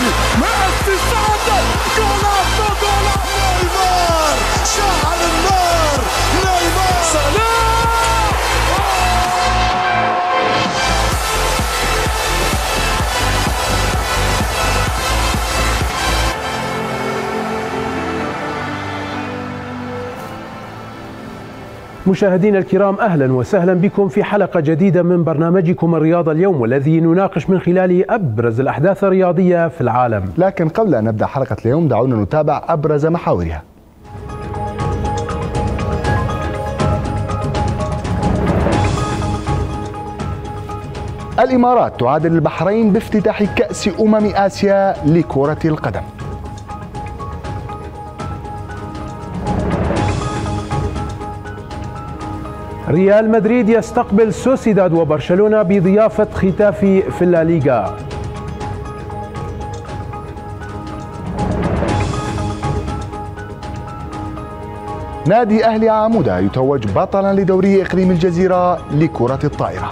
Messi. Messi sağda. Gol attı. Gol attı. Neymar. Şahane مشاهدينا الكرام أهلا وسهلا بكم في حلقة جديدة من برنامجكم الرياضة اليوم والذي نناقش من خلاله أبرز الأحداث الرياضية في العالم. لكن قبل أن نبدأ حلقة اليوم دعونا نتابع أبرز محاورها الإمارات تعادل البحرين بافتتاح كأس أمم آسيا لكرة القدم ريال مدريد يستقبل سوسيداد وبرشلونة بضيافة ختافي في الليغا. نادي أهلي عمودة يتوج بطلا لدوري إقليم الجزيرة لكرة الطائرة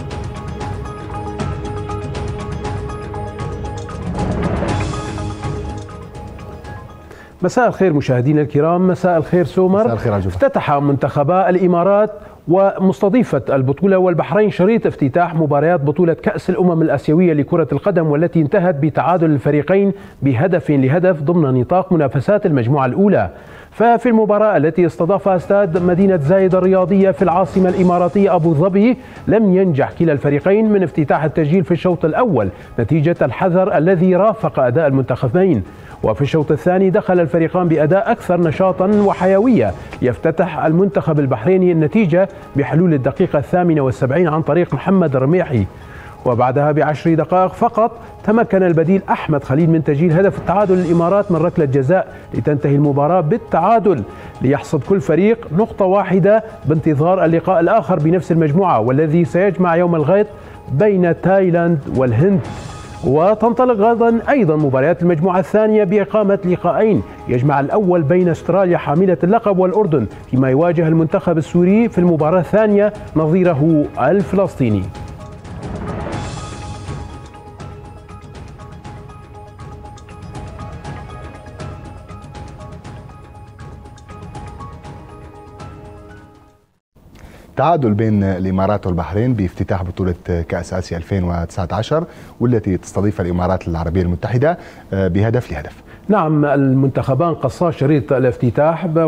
مساء الخير مشاهدينا الكرام مساء الخير سومر مساء الخير. افتتح منتخبا الإمارات ومستضيفة البطولة والبحرين شريط افتتاح مباريات بطولة كأس الأمم الآسيوية لكرة القدم والتي انتهت بتعادل الفريقين بهدف لهدف ضمن نطاق منافسات المجموعة الأولى. ففي المباراة التي استضافها استاد مدينة زايد الرياضية في العاصمة الإماراتية أبو ظبي لم ينجح كلا الفريقين من افتتاح التسجيل في الشوط الأول نتيجة الحذر الذي رافق أداء المنتخبين. وفي الشوط الثاني دخل الفريقان بأداء أكثر نشاطا وحيوية. يفتتح المنتخب البحريني النتيجة بحلول الدقيقة الثامنة والسبعين عن طريق محمد الرميحي وبعدها بعشر دقائق فقط تمكن البديل أحمد خليل من تسجيل هدف التعادل للإمارات من ركلة جزاء لتنتهي المباراة بالتعادل ليحصد كل فريق نقطة واحدة بانتظار اللقاء الآخر بنفس المجموعة والذي سيجمع يوم الغد بين تايلاند والهند. وتنطلق غدا أيضا مباريات المجموعة الثانية بإقامة لقاءين يجمع الأول بين أستراليا حاملة اللقب والأردن فيما يواجه المنتخب السوري في المباراة الثانية نظيره الفلسطيني. تعادل بين الإمارات والبحرين بافتتاح بطولة كأس آسيا 2019 والتي تستضيف الإمارات العربية المتحدة آه، بهدف لهدف. نعم المنتخبان قصا شريط الافتتاح ب-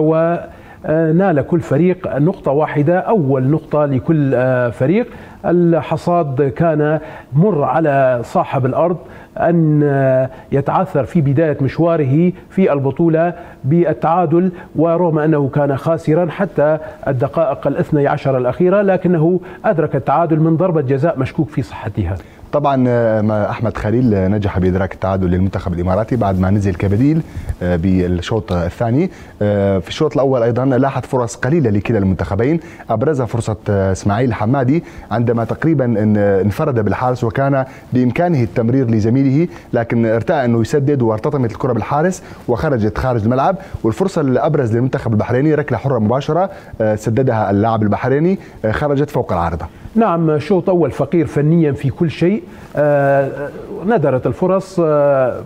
ونال كل فريق نقطة واحدة أول نقطة لكل آه، فريق. الحصاد كان مر على صاحب الأرض أن آه، يتعثر في بداية مشواره في البطولة بالتعادل ورغم أنه كان خاسرا حتى الدقائق الاثني عشر الأخيرة لكنه أدرك التعادل من ضربة جزاء مشكوك في صحتها. طبعا آه، أحمد خليل آه، نجح بإدراك التعادل للمنتخب الإماراتي بعد ما نزل كبديل آه، بالشوط الثاني. في الشوط الأول أيضا لاحت فرص قليلة لكلا المنتخبين. أبرزها فرصة إسماعيل حمادي عندما تقريبا ان- انفرد بالحارس وكان بإمكانه التمرير لزميله لكن ارتأى أنه يسدد وارتطمت الكرة بالحارس وخرجت خارج الملعب. والفرصة الأبرز للمنتخب البحريني ركلة حرة مباشرة سددها اللاعب البحريني خرجت فوق العارضة. نعم شوط أول فقير فنيا في كل شيء. آه، ندرت الفرص. آه،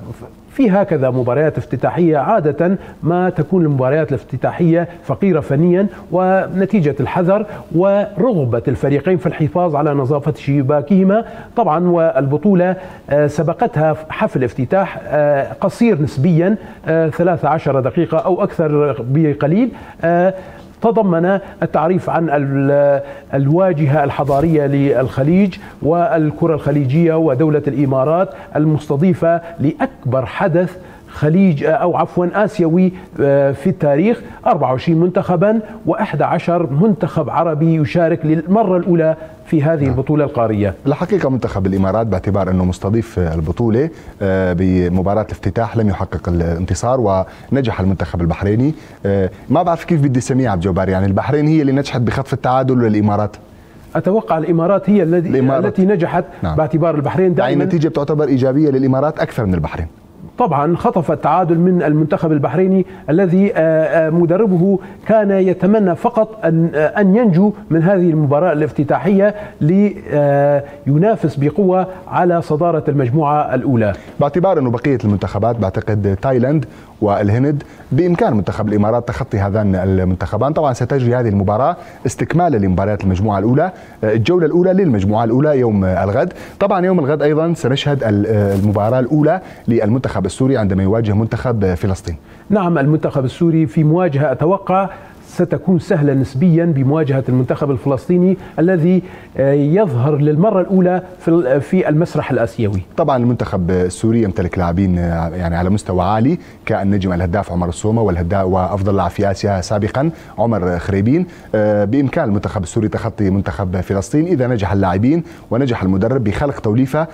في هكذا مباريات افتتاحية عادة ما تكون المباريات الافتتاحية فقيرة فنيا ونتيجة الحذر ورغبة الفريقين في الحفاظ على نظافة شباكهما. طبعا والبطولة آه، سبقتها حفل افتتاح آه، قصير نسبيا آه، 13 دقيقة أو أكثر بقليل. آه، تضمن التعريف عن ال- الواجهة الحضارية للخليج والكرة الخليجية ودولة الإمارات المستضيفة لأكبر حدث خليج أو عفوا آسيوي آه، في التاريخ 24 منتخبا و11 منتخب عربي يشارك للمرة الأولى في هذه البطولة القارية. الحقيقة منتخب الإمارات باعتبار أنه مستضيف البطولة آه، بمباراة الافتتاح لم يحقق الانتصار ونجح المنتخب البحريني. آه، ما بعرف كيف بدي أسميها عبد الجبار يعني البحرين هي اللي نجحت بخطف التعادل للإمارات أتوقع الإمارات هي الذي الإمارات. التي نجحت نعم. باعتبار البحرين يعني دائما. النتيجة بتعتبر إيجابية للإمارات أكثر من البحرين. طبعا خطف التعادل من المنتخب البحريني الذي مدربه كان يتمنى فقط أن أن ينجو من هذه المباراة الافتتاحية لينافس بقوة على صدارة المجموعة الأولى. باعتبار إنه بقية المنتخبات بعتقد تايلاند والهند بإمكان منتخب الإمارات تخطي هذان المنتخبان، طبعا ستجري هذه المباراة استكمالا لمباريات المجموعة الأولى، الجولة الأولى للمجموعة الأولى يوم الغد، طبعا يوم الغد أيضا سنشهد المباراة الأولى للمنتخب السوري عندما يواجه منتخب فلسطين. نعم المنتخب السوري في مواجهة أتوقع ستكون سهلة نسبيا بمواجهة المنتخب الفلسطيني الذي آه، يظهر للمرة الأولى في المسرح الآسيوي. طبعا المنتخب السوري يمتلك لاعبين آه، يعني على مستوى عالي كالنجم الهداف عمر السومة والهداف وأفضل لاعب في آسيا سابقا عمر خريبين. آه، بإمكان المنتخب السوري تخطي منتخب فلسطين إذا نجح اللاعبين ونجح المدرب بخلق توليفة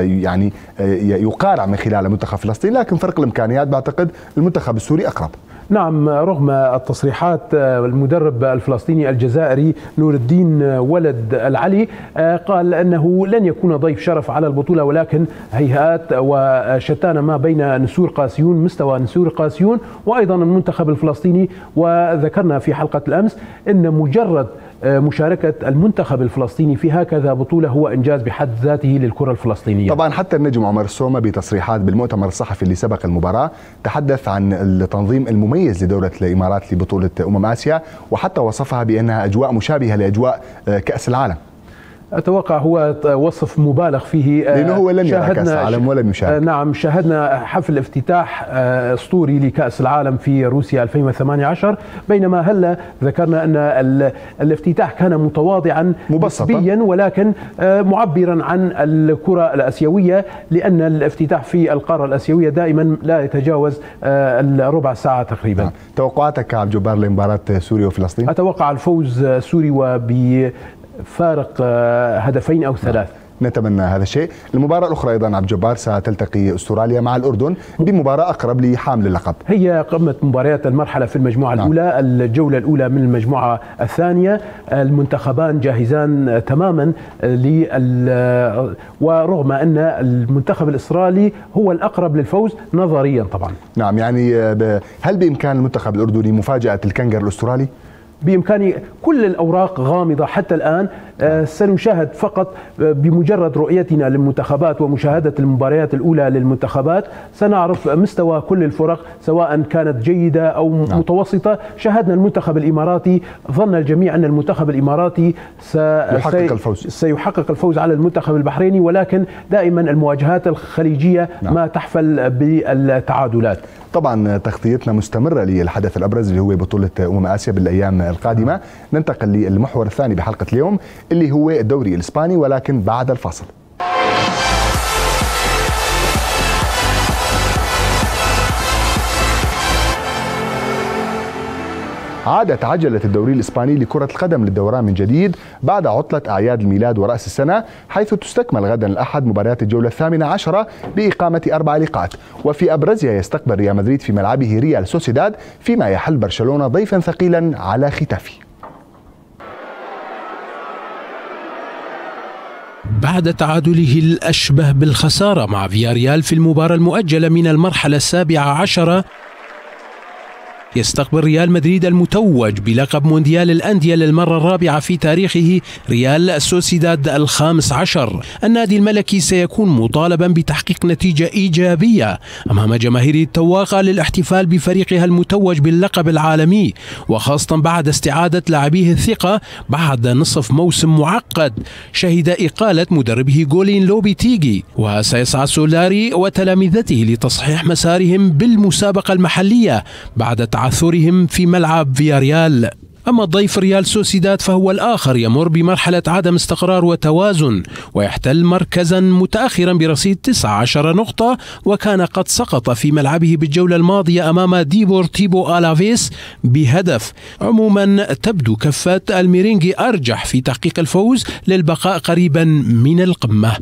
يعني يقارع من خلال منتخب فلسطين لكن فرق الإمكانيات بعتقد المنتخب السوري أقرب. نعم رغم التصريحات آه، المدرب الفلسطيني الجزائري نور الدين ولد العلي آه، قال أنه لن يكون ضيف شرف على البطولة ولكن هيهات وشتان ما بين نسور قاسيون مستوى نسور قاسيون وأيضا المنتخب الفلسطيني وذكرنا في حلقة الأمس إن مجرد آه، مشاركة المنتخب الفلسطيني في هكذا بطولة هو إنجاز بحد ذاته للكرة الفلسطينية. طبعا حتى النجم عمر السومة بتصريحات بالمؤتمر الصحفي اللي سبق المباراة تحدث عن التنظيم المميز لدولة الإمارات لبطولة أمم آسيا وحتى وصفها بأنها أجواء مشابهة لأجواء آه، كأس العالم. أتوقع هو وصف مبالغ فيه آه، لأنه هو لم كاس العالم ولم يشارك آه، نعم شاهدنا حفل افتتاح آه، أسطوري لكأس العالم في روسيا 2018 بينما هلا ذكرنا أن الافتتاح كان متواضعا نسبيا ولكن معبرا عن الكرة الآسيوية لأن الافتتاح في القارة الآسيوية دائما لا يتجاوز الربع ساعة تقريبا. نعم. توقعاتك عبد الجبار لمباراة سوريا وفلسطين؟ أتوقع الفوز سوري وب فارق آه، هدفين أو ثلاث. نتمنى هذا الشيء. المباراة الأخرى أيضا عبد الجبار ستلتقي أستراليا مع الأردن بمباراة أقرب لحامل اللقب. هي قمة مباريات المرحلة في المجموعة نعم. الأولى الجولة الأولى من المجموعة الثانية. المنتخبان جاهزان تماما لل ورغم أن المنتخب الإسرائيلي هو الأقرب للفوز نظريا طبعا. نعم يعني هل بإمكان المنتخب الأردني مفاجأة الكنجر الأسترالي؟ بإمكاني كل الأوراق غامضة حتى الآن. سنشاهد فقط آه، بمجرد رؤيتنا للمنتخبات ومشاهدة المباريات الأولى للمنتخبات سنعرف مستوى كل الفرق سواء كانت جيدة أو نعم. متوسطة. شاهدنا المنتخب الإماراتي ظن الجميع أن المنتخب الإماراتي سيحقق الفوز. سيحقق الفوز على المنتخب البحريني ولكن دائما المواجهات الخليجية نعم. ما تحفل بالتعادلات. طبعا تغطيتنا مستمرة للحدث الأبرز اللي هو بطولة أمم آسيا بالأيام القادمة. ننتقل للمحور الثاني بحلقة اليوم. اللي هو الدوري الإسباني ولكن بعد الفاصل. عادت عجلة الدوري الإسباني لكرة القدم للدوران من جديد بعد عطلة أعياد الميلاد ورأس السنة حيث تستكمل غدا الأحد مباريات الجولة الثامنة عشرة بإقامة أربع لقاءات. وفي أبرزها يستقبل ريال مدريد في ملعبه ريال سوسيداد فيما يحل برشلونة ضيفا ثقيلا على ختافي بعد تعادله الأشبه بالخسارة مع فياريال في المباراة المؤجلة من المرحلة السابعة عشرة يستقبل ريال مدريد المتوج بلقب مونديال الأندية للمرة الرابعة في تاريخه ريال سوسيداد الخامس عشر. النادي الملكي سيكون مطالبا بتحقيق نتيجة إيجابية. أمام جماهيره التواقة للاحتفال بفريقها المتوج باللقب العالمي وخاصة بعد استعادة لاعبيه الثقة بعد نصف موسم معقد شهد إقالة مدربه جولين لوبيتيجي وسيسعى سولاري وتلامذته لتصحيح مسارهم بالمسابقة المحلية بعد تعثرهم في ملعب فياريال. أما ضيف ريال سوسيداد فهو الآخر يمر بمرحلة عدم استقرار وتوازن ويحتل مركزا متأخرا برصيد 19 نقطة وكان قد سقط في ملعبه بالجولة الماضية أمام ديبورتيبو آلافيس بهدف. عموما تبدو كفة الميرينجي أرجح في تحقيق الفوز للبقاء قريبا من القمة.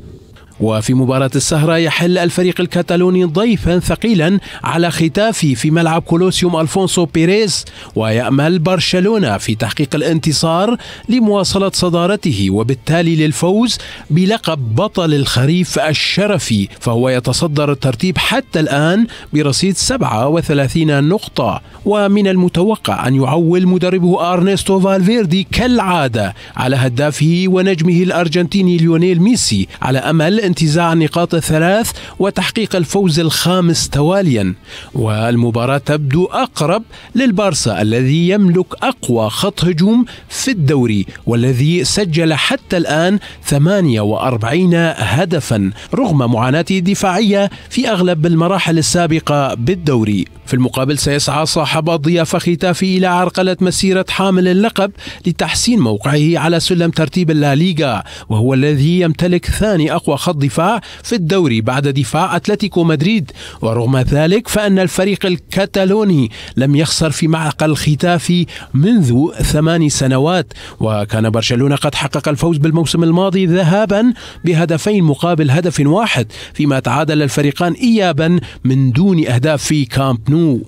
وفي مباراة السهرة يحل الفريق الكتالوني ضيفا ثقيلا على ختافي في ملعب كولوسيوم ألفونسو بيريز ويأمل برشلونة في تحقيق الانتصار لمواصلة صدارته وبالتالي للفوز بلقب بطل الخريف الشرفي فهو يتصدر الترتيب حتى الآن برصيد 37 نقطة. ومن المتوقع أن يعول مدربه أرنستو فالفيردي كالعادة على هدافه ونجمه الأرجنتيني ليونيل ميسي على أمل انتزاع النقاط الثلاث وتحقيق الفوز الخامس تواليا. والمباراة تبدو أقرب للبارسا الذي يملك أقوى خط هجوم في الدوري والذي سجل حتى الآن 48 هدفا رغم معاناته الدفاعية في أغلب المراحل السابقة بالدوري. في المقابل سيسعى صاحب الضيافة ختافي إلى عرقلة مسيرة حامل اللقب لتحسين موقعه على سلم ترتيب الليغا وهو الذي يمتلك ثاني أقوى خط دفاع في الدوري بعد دفاع أتلتيكو مدريد. ورغم ذلك فأن الفريق الكتالوني لم يخسر في معقل ختافي منذ ثمان سنوات. وكان برشلونة قد حقق الفوز بالموسم الماضي ذهابا بهدفين مقابل هدف واحد فيما تعادل الفريقان إيابا من دون أهداف في كامب نو.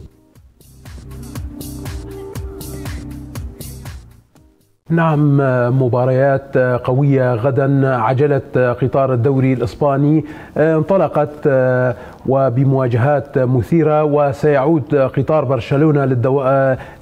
نعم مباريات قوية غدا عجلة قطار الدوري الإسباني انطلقت وبمواجهات مثيرة وسيعود قطار برشلونة للدو...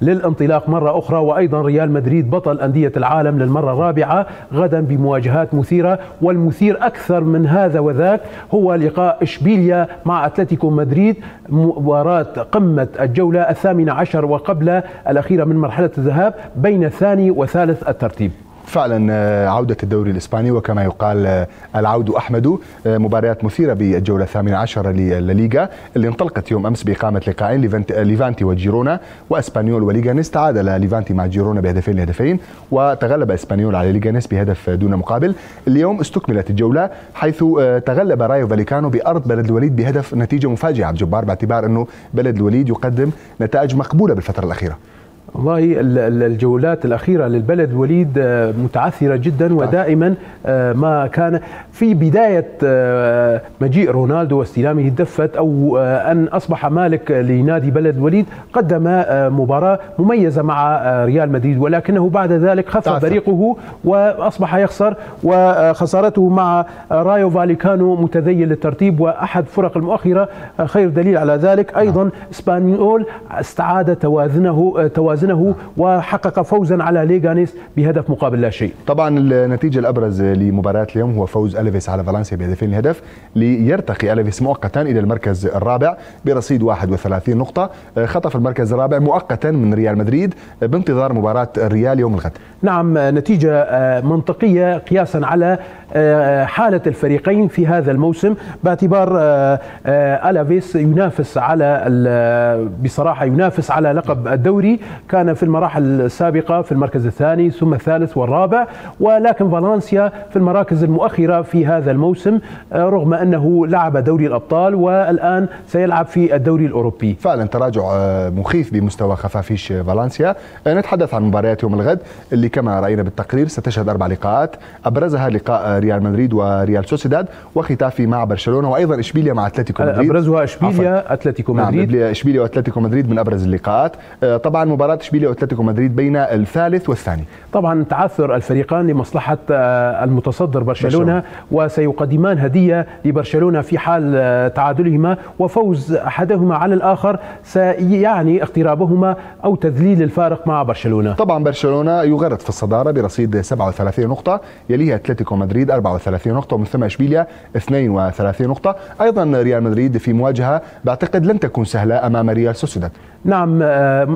للانطلاق مرة أخرى وأيضا ريال مدريد بطل أندية العالم للمرة الرابعة غدا بمواجهات مثيرة والمثير أكثر من هذا وذاك هو لقاء إشبيليا مع أتلتيكو مدريد مباراة قمة الجولة الثامنة عشر وقبل الأخيرة من مرحلة الذهاب بين الثاني وثالث الترتيب. فعلا آه، عودة الدوري الإسباني وكما يقال آه، العود أحمد آه، مباريات مثيرة بالجولة الثامنة عشرة للليغا اللي انطلقت يوم أمس بإقامة لقاءين ليفانتي وجيرونا وأسبانيول وليغانيس تعادل ليفانتي مع جيرونا بهدفين لهدفين وتغلب أسبانيول على ليغانيس بهدف دون مقابل. اليوم استكملت الجولة حيث تغلب رايو فاليكانو بأرض بلد الوليد بهدف نتيجة مفاجئة عبد الجبار باعتبار أنه بلد الوليد يقدم نتائج مقبولة بالفترة الأخيرة. والله الجولات الأخيرة للبلد وليد آه، متعثرة جدا ودائما آه، ما كان في بداية آه، مجيء رونالدو واستلامه الدفة أو أن أصبح مالك لنادي بلد وليد. قدم مباراة مميزة مع ريال مدريد ولكنه بعد ذلك خف فريقه وأصبح يخسر وخسارته مع رايو فاليكانو متذيل للترتيب وأحد فرق المؤخرة. خير دليل على ذلك. أيضا نعم. إسبانيول استعاد توازنه توازن وزنه وحقق فوزا على ليغانيس بهدف مقابل لا شيء. طبعا النتيجة الأبرز لمباراة اليوم هو فوز ألفيس على فالنسيا بهدفين لهدف ليرتقي ألفيس مؤقتا إلى المركز الرابع برصيد 31 نقطة. خطف المركز الرابع مؤقتا من ريال مدريد بانتظار مباراة الريال يوم الغد. نعم نتيجة آه، منطقية قياسا على آه، حالة الفريقين في هذا الموسم. باعتبار آه، ألافيس ينافس على بصراحة ينافس على لقب الدوري. كان في المراحل السابقة في المركز الثاني ثم الثالث والرابع ولكن فالنسيا في المراكز المؤخرة في هذا الموسم آه، رغم أنه لعب دوري الأبطال والآن سيلعب في الدوري الأوروبي. فعلا تراجع آه، مخيف بمستوى خفافيش فالنسيا. آه، نتحدث عن مباريات يوم الغد اللي كما رأينا بالتقرير ستشهد أربع لقاءات. أبرزها لقاء ريال مدريد وريال سوسيداد وختافي مع برشلونة وأيضا إشبيليا مع أتلتيكو مدريد. أبرزها إشبيليا أتلتيكو مدريد. نعم إشبيليا وأتلتيكو مدريد من أبرز اللقاءات. طبعا مباراة اشبيليا واتلتيكو مدريد بين الثالث والثاني. طبعا تعثر الفريقان لمصلحة آه، المتصدر برشلونة وسيقدمان هدية لبرشلونة في حال آه، تعادلهما وفوز أحدهما على الآخر سيعني اقترابهما أو تذليل الفارق مع برشلونة. طبعا برشلونة يغرد في الصدارة برصيد 37 نقطة يليها أتلتيكو مدريد 34 نقطة ومن ثم اشبيليا 32 نقطة. أيضا ريال مدريد في مواجهة بعتقد لن تكون سهلة أمام ريال سوسيداد. نعم آه،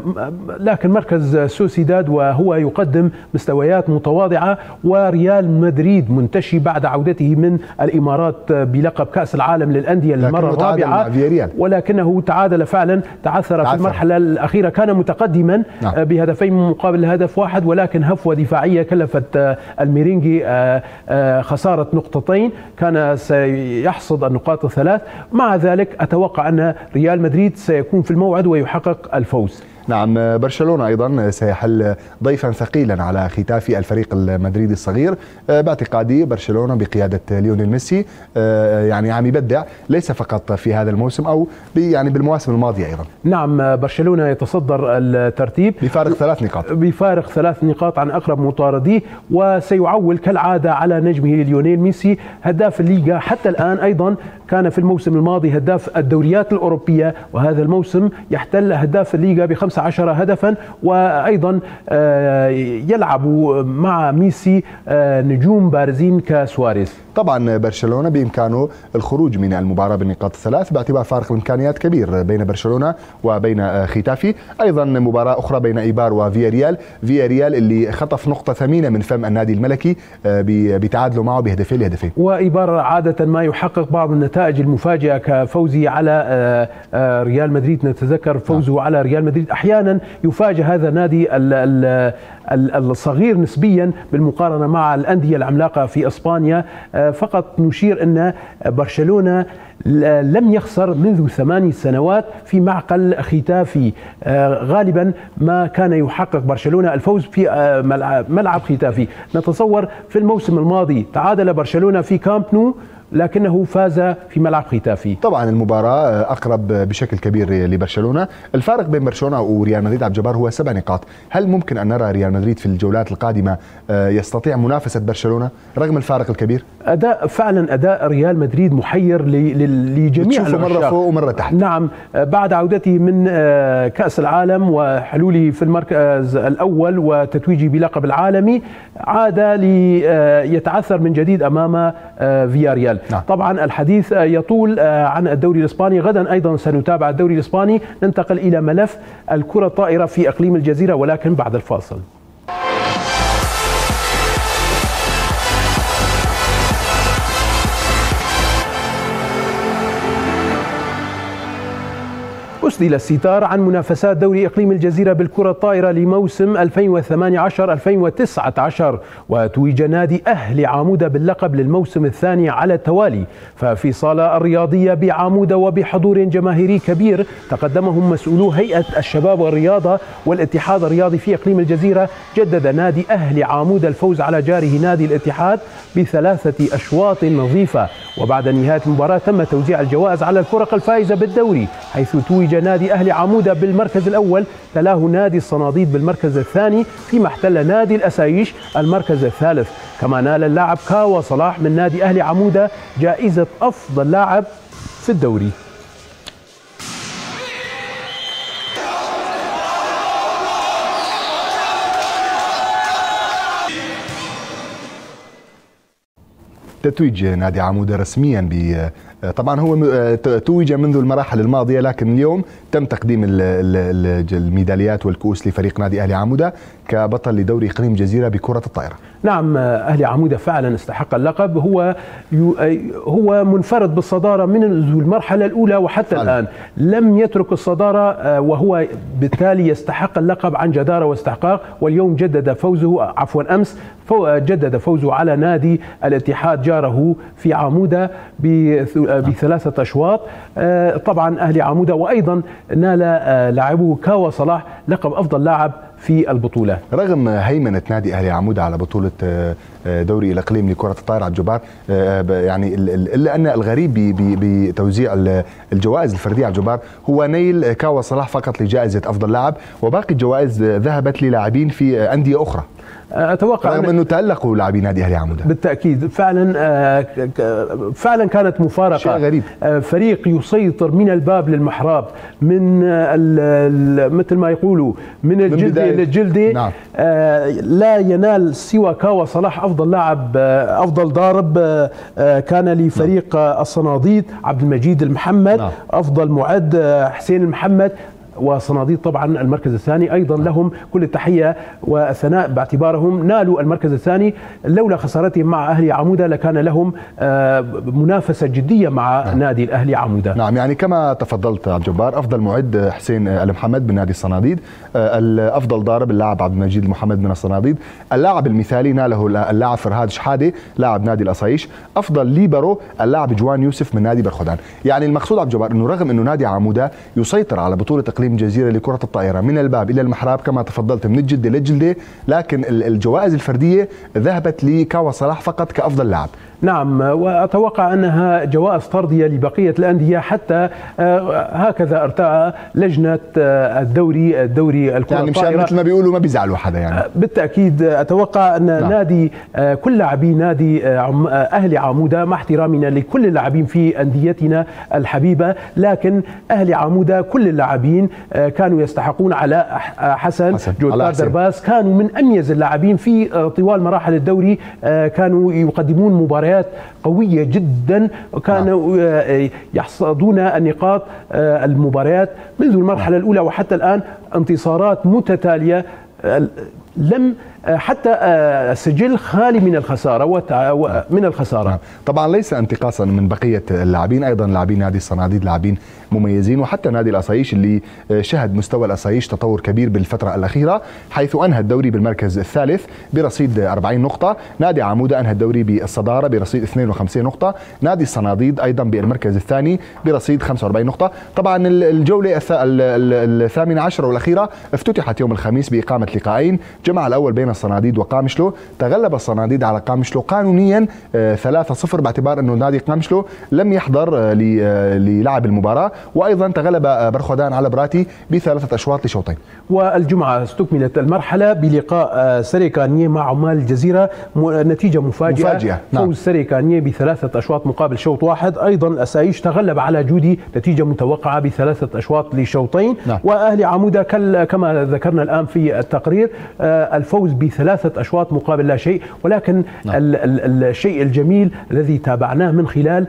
لكن مركز سوسيداد وهو يقدم مستويات متواضعة وريال مدريد منتشي بعد عودته من الإمارات بلقب كأس العالم للأندية للمرة الرابعة. ولكنه تعادل فعلا تعثر في المرحلة الأخيرة كان متقدما نعم. آه، بهدفين مقابل هدف واحد ولكن هفوة دفاعية كلفت آه، الميرينجي خسارة نقطتين. كان سيحصد النقاط الثلاث. مع ذلك أتوقع أن ريال مدريد سيكون في الموعد ويحقق الفوز. نعم برشلونة أيضا سيحل ضيفا ثقيلا على ختافي الفريق المدريدي الصغير. باعتقادي برشلونة بقيادة ليونيل ميسي يعني عم يبدع ليس فقط في هذا الموسم أو يعني بالمواسم الماضية أيضا. نعم برشلونة يتصدر الترتيب. بفارق ثلاث نقاط. بفارق ثلاث نقاط عن أقرب مطارديه وسيعول كالعادة على نجمه ليونيل ميسي هداف الليغا حتى الآن أيضا كان في الموسم الماضي هداف الدوريات الأوروبية وهذا الموسم يحتل هداف الليغا ب 15 هدفا وأيضا آه، يلعب مع ميسي آه، نجوم بارزين كسواريز. طبعا برشلونة بامكانه الخروج من المباراة بالنقاط الثلاث باعتبار فارق الامكانيات كبير بين برشلونة وبين آه، ختافي أيضا مباراة أخرى بين إيبار وفيا ريال فيا ريال اللي خطف نقطة ثمينة من فم النادي الملكي بتعادله معه بهدفين لهدفين. وإيبار عادة ما يحقق بعض النتائج المفاجئة كفوزه على آه، آه، ريال مدريد. نتذكر فوزه نعم. على ريال مدريد. أحيانا يفاجئ هذا النادي الصغير نسبيا بالمقارنة مع الأندية العملاقة في إسبانيا. آه، فقط نشير أن برشلونة لم يخسر منذ ثماني سنوات في معقل ختافي. غالبا ما كان يحقق برشلونة الفوز في ملعب ختافي. نتصور في الموسم الماضي تعادل برشلونة في كامب نو لكنه فاز في ملعب ختافي. طبعا المباراة أقرب بشكل كبير لبرشلونة. الفارق بين برشلونة وريال مدريد عبد الجبار هو سبع نقاط. هل ممكن أن نرى ريال مدريد في الجولات القادمة آه، يستطيع منافسة برشلونة رغم الفارق الكبير؟ أداء فعلا أداء ريال مدريد محير لجميع مرة فوق ومرة تحت. نعم. آه، بعد عودته من آه، كأس العالم وحلوله في المركز الأول وتتويجه بلقب العالمي عاد ليتعثر من جديد أمام فيا ريال نعم. طبعا الحديث يطول آه، عن الدوري الإسباني. غدا أيضا سنتابع الدوري الإسباني. ننتقل إلى ملف الكرة الطائرة في إقليم الجزيرة ولكن بعد الفاصل. أسدل الستار عن منافسات دوري إقليم الجزيرة بالكرة الطائرة لموسم 2018-2019 وتويج نادي أهل عامودة باللقب للموسم الثاني على التوالي. ففي صالة الرياضية بعامودة وبحضور جماهيري كبير تقدمهم مسؤولو هيئة الشباب والرياضة والاتحاد الرياضي في إقليم الجزيرة. جدد نادي أهل عامودة الفوز على جاره نادي الاتحاد بثلاثة أشواط نظيفة. وبعد نهاية المباراة تم توزيع الجوائز على الفرق الفائزة بالدوري حيث توج نادي أهلي عمودة بالمركز الأول. تلاه نادي الصناديد بالمركز الثاني. فيما احتل نادي الأسايش المركز الثالث. كما نال اللاعب كاوا صلاح من نادي أهلي عمودة جائزة أفضل لاعب في الدوري. تتويج نادي عمودة رسميا ب طبعا هو توج منذ المراحل الماضية لكن اليوم تم تقديم الميداليات والكؤوس لفريق نادي أهلي عمودة كبطل لدوري إقليم جزيرة بكرة الطائرة. نعم أهلي عمودة فعلا استحق اللقب. هو هو منفرد بالصدارة من المرحلة الأولى وحتى فعلا. الآن. لم يترك الصدارة آه، وهو بالتالي يستحق اللقب عن جدارة واستحقاق. واليوم جدد فوزه عفوا أمس جدد فوزه على نادي الاتحاد جاره في عمودة بثلاثة أشواط. آه، طبعا أهلي عمودة وأيضا نال آه، لاعبه كاوا صلاح لقب أفضل لاعب في البطولة. رغم هيمنة نادي أهلي عمودة على بطولة آه، دوري الإقليم لكرة الطائرة عبد الجبار يعني إلا أن الغريب بتوزيع الجوائز الفردية عبد الجبار هو نيل كاوا صلاح فقط لجائزة أفضل لاعب وباقي الجوائز ذهبت للاعبين في أندية أخرى. أتوقع رغم أنه تألقوا لاعبين نادي أهلي عمودة. بالتأكيد. فعلا آه، فعلا كانت مفارقة. شيء غريب. آه، فريق يسيطر من الباب للمحراب من مثل ما يقولوا من الجلده إلى الجلده نعم. آه، لا ينال سوى كاوا صلاح أفضل لاعب أفضل ضارب كان لفريق نعم. الصناديد عبد المجيد المحمد نعم. أفضل معد حسين المحمد. وصناديق طبعا المركز الثاني. أيضا لهم كل التحية والثناء باعتبارهم نالوا المركز الثاني. لولا خسارتهم مع أهلي عمودة لكان لهم آه، منافسة جدية مع نعم. نادي الأهلي عمودة. نعم يعني كما تفضلت عبد الجبار أفضل معد حسين المحمد من نادي الصناديد. آه، الأفضل ضارب اللاعب عبد المجيد المحمد من الصناديد. اللاعب المثالي ناله اللاعب فرهاد شحادة لاعب نادي الأصايش. أفضل ليبرو اللاعب جوان يوسف من نادي برخدان يعني المقصود عبد الجبار إنه رغم إنه نادي عمودة يسيطر على بطولة اقليم اقليم الجزيره لكرة الطائرة من الباب إلى المحراب كما تفضلت من الجدة للجلده لكن الجوائز الفردية ذهبت لكاوا صلاح فقط كأفضل لاعب. نعم وأتوقع أنها جوائز طردية لبقية الأندية حتى آه، هكذا ارتأى لجنة آه، الدوري الدوري الكرة يعني مشان مثل ما بيقولوا ما بيزعلوا حدا يعني آه، بالتأكيد أتوقع أن نعم. نادي كل لاعبي نادي أهلي عمودة مع احترامنا لكل اللاعبين في أنديتنا الحبيبة لكن أهلي عمودة كل اللاعبين كانوا يستحقون على حسن, حسن. جودار درباس كانوا من أميز اللاعبين في طوال مراحل الدوري كانوا يقدمون مباريات مباريات قوية جدا وكانوا نعم. آه، يحصدون النقاط آه، المباريات منذ المرحلة نعم. الأولى وحتى الآن انتصارات متتالية لم حتى سجل خالي من الخسارة من الخسارة نعم. طبعا ليس انتقاصا من بقية اللاعبين أيضا لاعبين نادي الصناديد لاعبين مميزين وحتى نادي الأصايش اللي شهد مستوى الأصايش تطور كبير بالفترة الأخيرة حيث أنهى الدوري بالمركز الثالث برصيد 40 نقطة نادي عمودة أنهى الدوري بالصدارة برصيد 52 نقطة نادي الصناديد أيضا بالمركز الثاني برصيد 45 نقطة. طبعا الجولة الثامنة عشرة والأخيرة افتتحت يوم الخميس بإقامة لقاءين جمع الأول بين الصناديد وقامشلو تغلب الصناديد على قامشلو قانونيا 3-0 آه، باعتبار أنه نادي قامشلو لم يحضر آه، آه، للعب المباراة. وأيضا تغلب برخودان على براتي بثلاثة أشواط لشوطين. والجمعة استكملت المرحلة بلقاء آه، سريكانيه مع عمال الجزيرة نتيجة مفاجئة, مفاجئة. نعم. فوز سريكانيه بثلاثة أشواط مقابل شوط واحد أيضا أسايش تغلب على جودي نتيجة متوقعة بثلاثة أشواط لشوطين نعم. وأهلي عمودة كما ذكرنا الآن في التقرير آه، الفوز بثلاثة أشواط مقابل لا شيء ولكن نعم. الشيء الجميل الذي تابعناه من خلال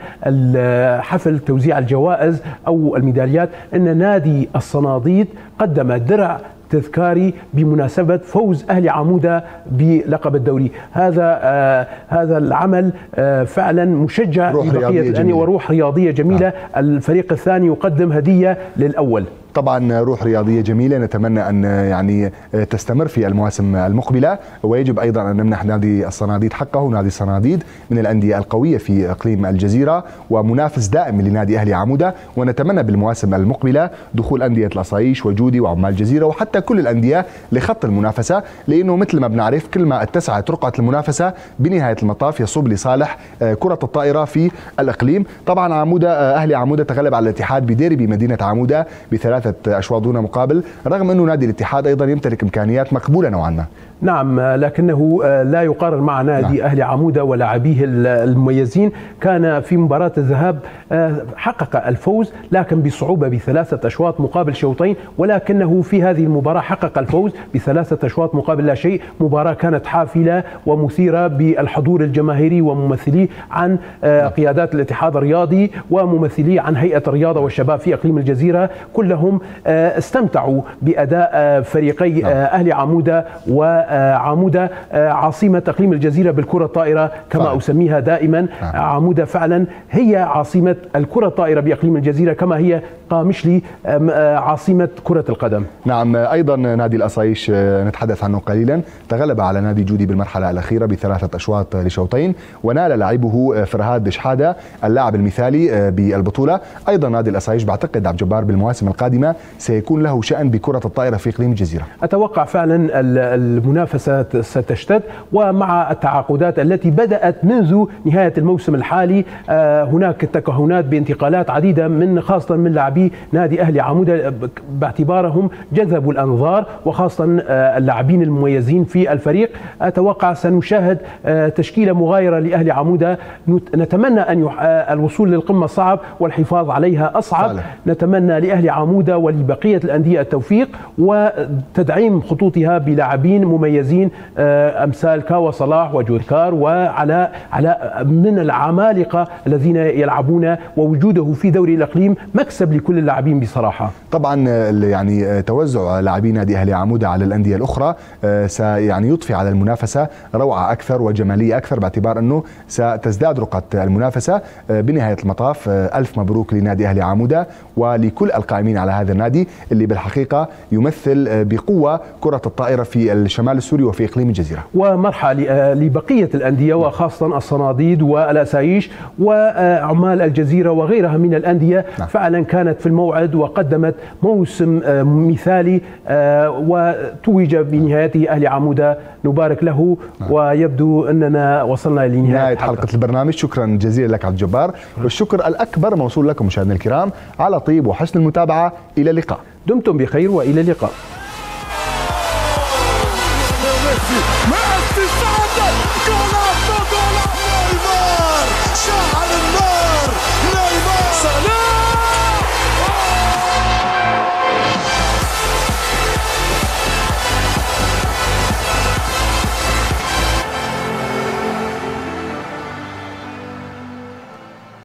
حفل توزيع الجوائز أو الميداليات أن نادي الصناديد قدم درع تذكاري بمناسبة فوز أهل عمودة بلقب الدوري. هذا آه هذا العمل آه فعلا مشجع لبقية وروح رياضية جميلة. نعم. الفريق الثاني يقدم هدية للأول. طبعا روح رياضية جميلة. نتمنى أن يعني تستمر في المواسم المقبلة ويجب أيضا أن نمنح نادي الصناديد حقه نادي الصناديد من الأندية القوية في إقليم الجزيرة ومنافس دائم لنادي أهلي عمودة. ونتمنى بالمواسم المقبلة دخول أندية الأصايش وجودي وعمال الجزيرة وحتى كل الأندية لخط المنافسة لأنه مثل ما بنعرف كل ما اتسعت رقعة المنافسة بنهاية المطاف يصب لصالح آه، كرة الطائرة في الإقليم. طبعا عمودة آه، أهلي عمودة تغلب على الاتحاد بديربي مدينة عمودة بثلاث ثلاثة أشواط دون مقابل رغم أنه نادي الاتحاد أيضا يمتلك إمكانيات مقبولة نوعا ما. نعم لكنه آه، لا يقارن مع نادي نعم. أهل عمودة ولاعبيه المميزين كان في مباراة الذهاب آه، حقق الفوز لكن بصعوبة بثلاثة أشواط مقابل شوطين ولكنه في هذه المباراة حقق الفوز بثلاثة أشواط مقابل لا شيء مباراة كانت حافلة ومثيرة بالحضور الجماهيري وممثليه عن آه، نعم. قيادات الاتحاد الرياضي وممثليه عن هيئة الرياضة والشباب في إقليم الجزيرة كلهم استمتعوا بأداء فريقي نعم. أهل عمودة و عمودة آه، عاصمة إقليم الجزيرة بالكرة الطائرة كما صحيح. أسميها دائما. نعم. عمودة فعلا هي عاصمة الكرة الطائرة بإقليم الجزيرة كما هي قامشلي آه، عاصمة كرة القدم. نعم أيضا نادي الأصايش آه، نتحدث عنه قليلا. تغلب على نادي جودي بالمرحلة الأخيرة بثلاثة أشواط لشوطين ونال لاعبه فرهاد شحادة اللاعب المثالي بالبطولة. أيضا نادي الأصايش بعتقد عبد الجبار بالمواسم القادمة سيكون له شأن بكرة الطائرة في إقليم الجزيرة. أتوقع فعلا المنافسة المنافسة ستشتد ومع التعاقدات التي بدأت منذ نهاية الموسم الحالي آه، هناك تكهنات بانتقالات عديدة من خاصة من لاعبي نادي أهلي عمودة باعتبارهم جذبوا الأنظار وخاصة آه، اللاعبين المميزين في الفريق. أتوقع سنشاهد آه، تشكيلة مغايرة لأهلي عمودة. نتمنى أن الوصول للقمة صعب والحفاظ عليها أصعب. صالح. نتمنى لأهلي عمودة ولبقية الأندية التوفيق وتدعيم خطوطها بلاعبين مميزين مميزين آه، أمثال كاوا صلاح وجودكار وعلاء علاء من العمالقة الذين يلعبون ووجوده في دوري الإقليم مكسب لكل اللاعبين بصراحة. طبعا آه، يعني آه، توزع لاعبي نادي أهلي عمودة على الأندية الأخرى سيعني يضفي على المنافسة روعة أكثر وجمالية أكثر باعتبار أنه ستزداد رقعه المنافسة بنهاية المطاف ألف مبروك لنادي أهلي عمودة ولكل القائمين على هذا النادي اللي بالحقيقة يمثل آه، بقوة كرة الطائرة في الشمال السوري وفي إقليم الجزيرة. ومرحى لبقية الأندية وخاصة الصناديد والأسايش وعمال الجزيرة وغيرها من الأندية. نعم. فعلا كانت في الموعد وقدمت موسم آه، مثالي آه، وتوج بنهايته أهلي عمودة. نبارك له. ويبدو أننا وصلنا لنهاية نهاية حلقة البرنامج. شكرا جزيلا لك عبد الجبار. والشكر الأكبر موصول لكم مشاهدينا الكرام على طيب وحسن المتابعة. إلى اللقاء. دمتم بخير وإلى اللقاء.